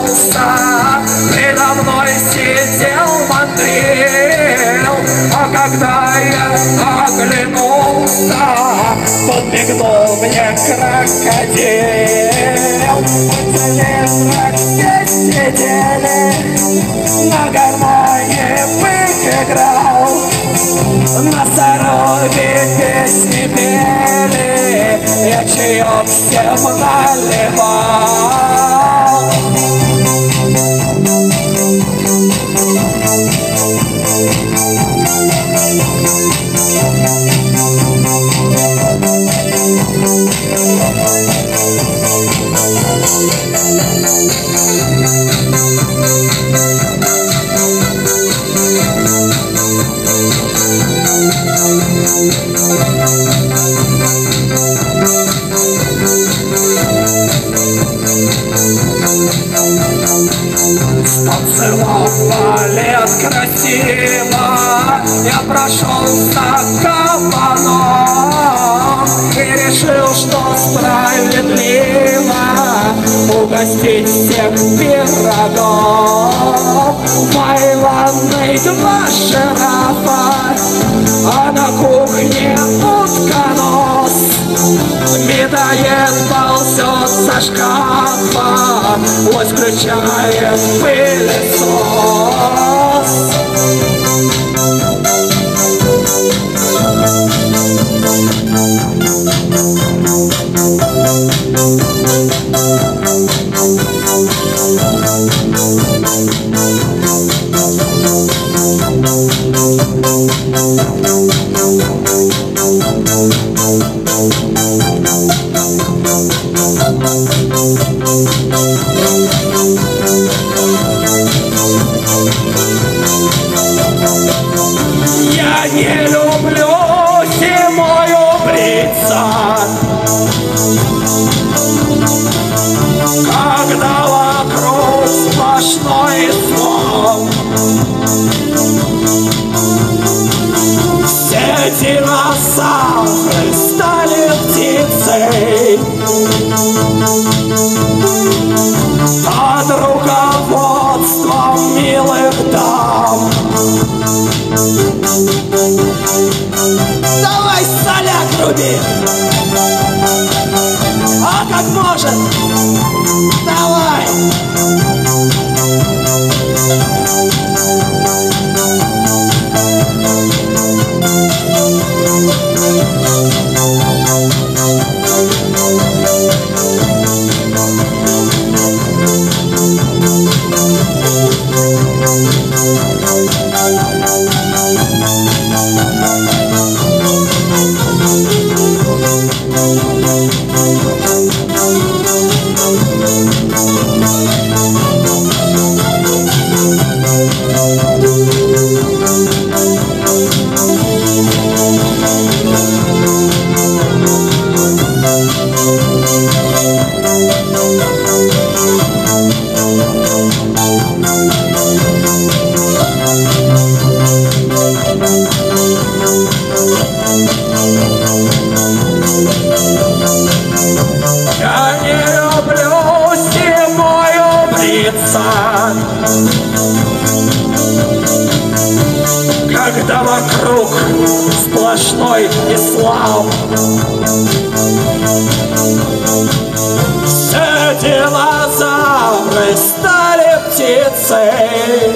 солнца Предо мной сидел Мандрил А когда я оглянулся Подмигнул мне крокодил. Пацаны в сидели На гармонии бык играл На здоровье песни пели Я чаек всем наливал. Угостить всех пирогом В моей ванной два шарафа А на кухне утконос Медоед ползет со шкафа Вот включает пылесос Я сплошной сон Я Когда вокруг сплошной ислам Все динозавры стали птицей